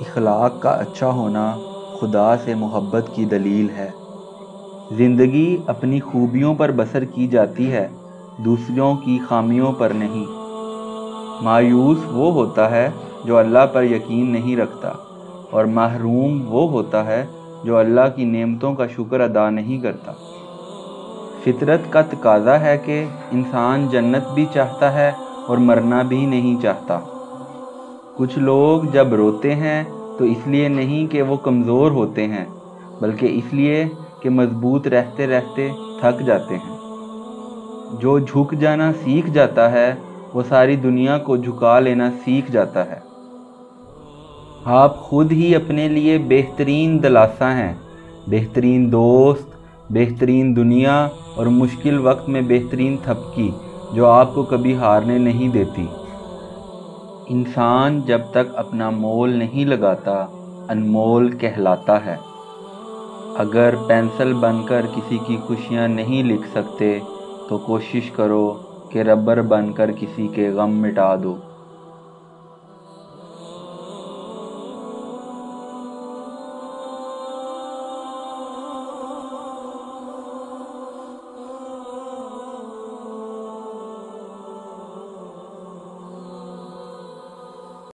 इखलाक का अच्छा होना खुदा से मोहब्बत की दलील है। ज़िंदगी अपनी खूबियों पर बसर की जाती है, दूसरों की खामियों पर नहीं। मायूस वो होता है जो अल्लाह पर यकीन नहीं रखता, और महरूम वो होता है जो अल्लाह की नेमतों का शुक्र अदा नहीं करता। फितरत का तकाजा है कि इंसान जन्नत भी चाहता है और मरना भी नहीं चाहता। कुछ लोग जब रोते हैं तो इसलिए नहीं कि वो कमज़ोर होते हैं, बल्कि इसलिए कि मज़बूत रहते रहते थक जाते हैं। जो झुक जाना सीख जाता है, वो सारी दुनिया को झुका लेना सीख जाता है। आप खुद ही अपने लिए बेहतरीन दलासा हैं, बेहतरीन दोस्त, बेहतरीन दुनिया और मुश्किल वक्त में बेहतरीन थपकी। जो आपको कभी हारने नहीं देती। इंसान जब तक अपना मोल नहीं लगाता, अनमोल कहलाता है। अगर पेंसिल बनकर किसी की खुशियाँ नहीं लिख सकते तो कोशिश करो कि रबर बनकर किसी के गम मिटा दो।